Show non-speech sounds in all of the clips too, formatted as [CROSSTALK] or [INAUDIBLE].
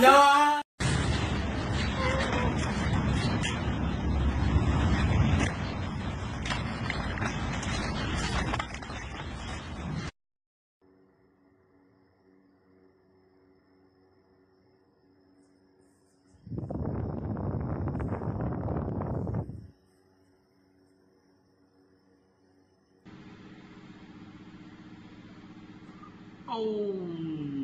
No. Oh.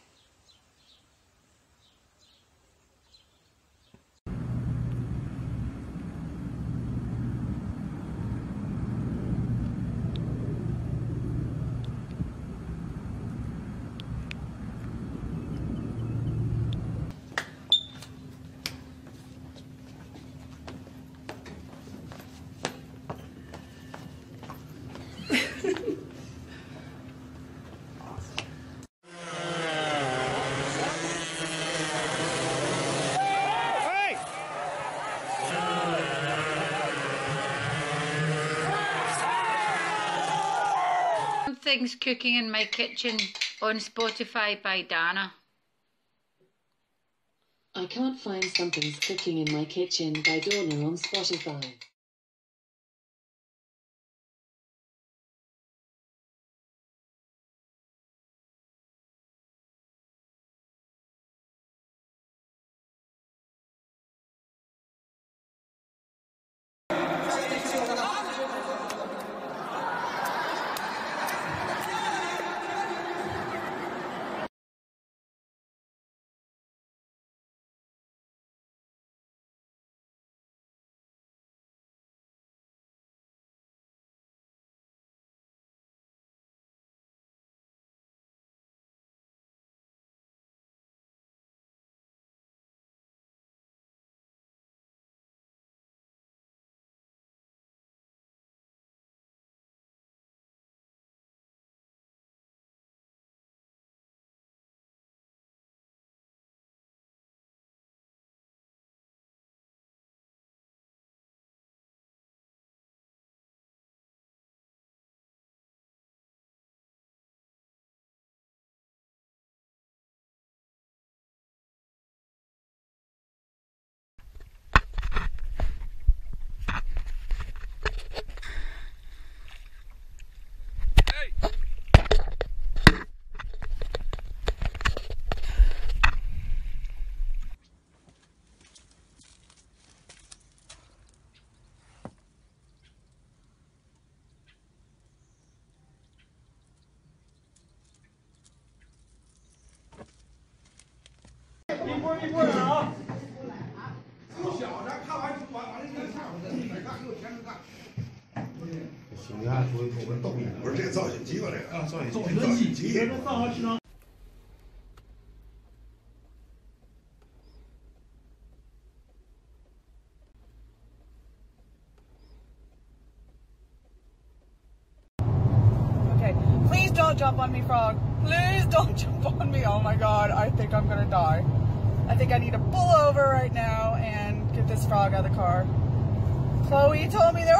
'Things Cooking in My Kitchen on Spotify by Dana. I can't find Something's Cooking in My Kitchen by Donna on Spotify. 不是这个造型机吧？这个啊，造型机，造型机，放好吃呢。Okay, please don't jump on me, frog. Please don't [LAUGHS] jump on me. Oh my god, I think I'm gonna die. I think I need to pull over right now and get this frog out of the car. Chloe told me there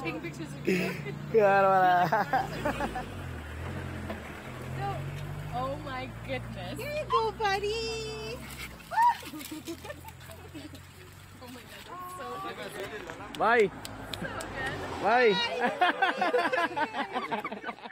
[LAUGHS] [LAUGHS] Oh my goodness. Here you go, buddy. [LAUGHS] Oh my god, that's so Bye. so good. Bye. Hey!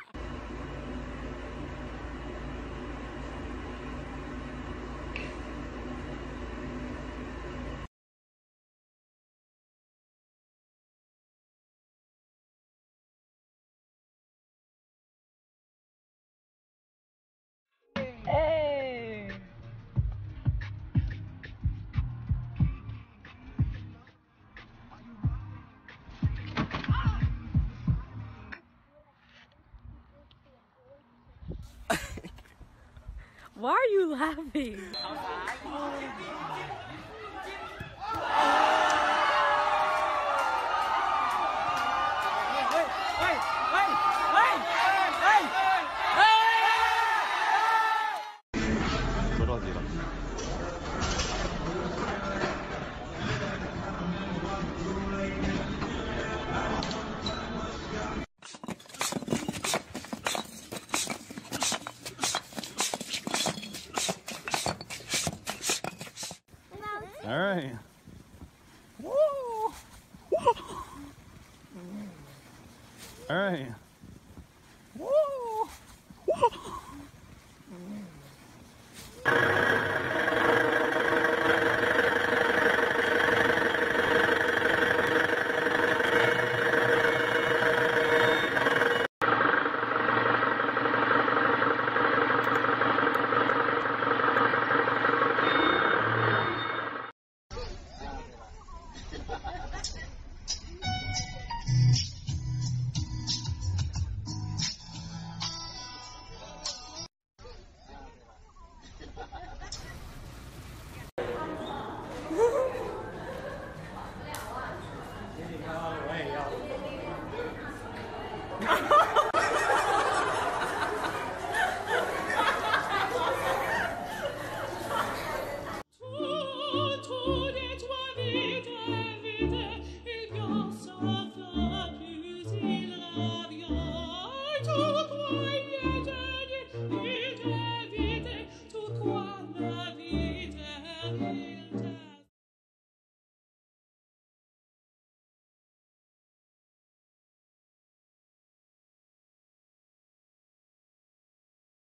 Why are you laughing? All right. Woo! All right.